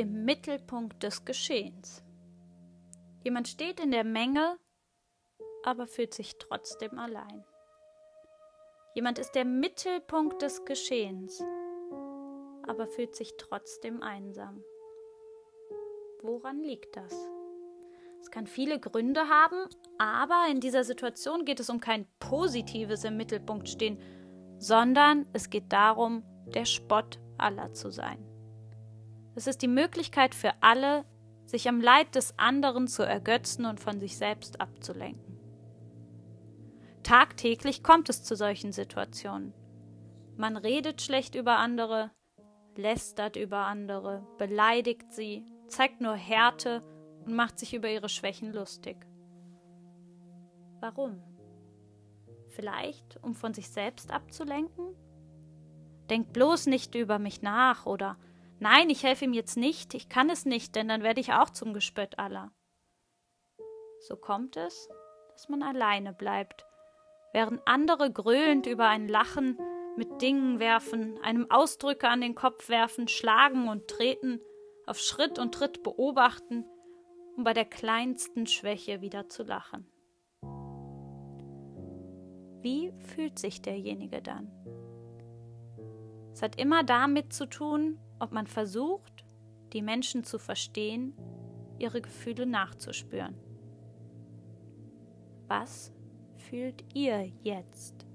im Mittelpunkt des Geschehens. Jemand steht in der Menge, aber fühlt sich trotzdem allein. Jemand ist der Mittelpunkt des Geschehens, aber fühlt sich trotzdem einsam. Woran liegt das? Es kann viele Gründe haben, aber in dieser Situation geht es um kein positives im Mittelpunkt stehen, sondern es geht darum, der Spott aller zu sein. Es ist die Möglichkeit für alle, sich am Leid des anderen zu ergötzen und von sich selbst abzulenken. Tagtäglich kommt es zu solchen Situationen. Man redet schlecht über andere, lästert über andere, beleidigt sie, zeigt nur Härte und macht sich über ihre Schwächen lustig. Warum? Vielleicht, um von sich selbst abzulenken? Denkt bloß nicht über mich nach oder Nein, ich helfe ihm jetzt nicht, ich kann es nicht, denn dann werde ich auch zum Gespött aller. So kommt es, dass man alleine bleibt, während andere gröhlend über ein Lachen mit Dingen werfen, einem Ausdrücke an den Kopf werfen, schlagen und treten, auf Schritt und Tritt beobachten, um bei der kleinsten Schwäche wieder zu lachen. Wie fühlt sich derjenige dann? Es hat immer damit zu tun, ob man versucht, die Menschen zu verstehen, ihre Gefühle nachzuspüren. Was fühlt ihr jetzt?